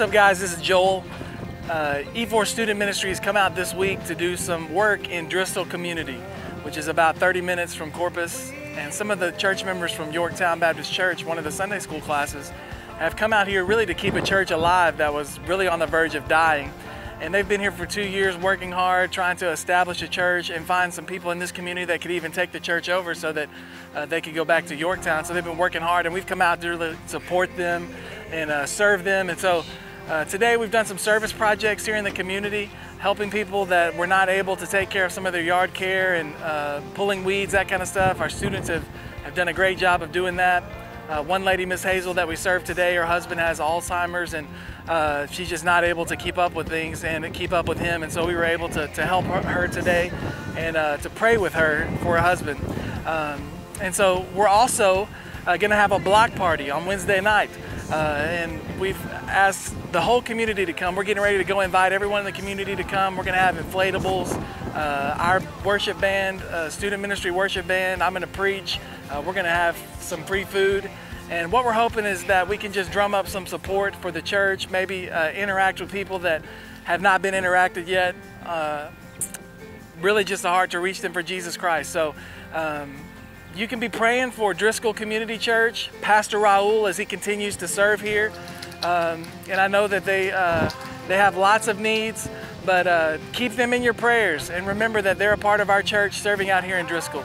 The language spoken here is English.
up, guys? This is Joel. Uh, E4 Student Ministry has come out this week to do some work in Driscoll community, which is about 30 minutes from Corpus. And some of the church members from Yorktown Baptist Church, one of the Sunday school classes, have come out here really to keep a church alive that was really on the verge of dying. And they've been here for two years working hard, trying to establish a church and find some people in this community that could even take the church over so that uh, they could go back to Yorktown. So they've been working hard, and we've come out to really support them and uh, serve them. And so uh, today we've done some service projects here in the community, helping people that were not able to take care of some of their yard care and uh, pulling weeds, that kind of stuff. Our students have, have done a great job of doing that. Uh, one lady, Miss Hazel, that we served today, her husband has Alzheimer's and uh, she's just not able to keep up with things and keep up with him. And so we were able to, to help her, today and uh, to pray with her for her husband. Um, and so we're also uh, going to have a block party on Wednesday night. Uh, and we've asked the whole community to come. We're getting ready to go invite everyone in the community to come. We're going to have inflatables, uh, our worship band, uh, student ministry worship band. I'm going to preach. Uh, we're going to have some free food. And what we're hoping is that we can just drum up some support for the church, maybe uh, interact with people that have not been interacted yet. Uh, really just a heart to reach them for Jesus Christ. So um, you can be praying for Driscoll Community Church, Pastor Raul as he continues to serve here. Um, and I know that they, uh, they have lots of needs, but uh, keep them in your prayers and remember that they're a part of our church serving out here in Driscoll.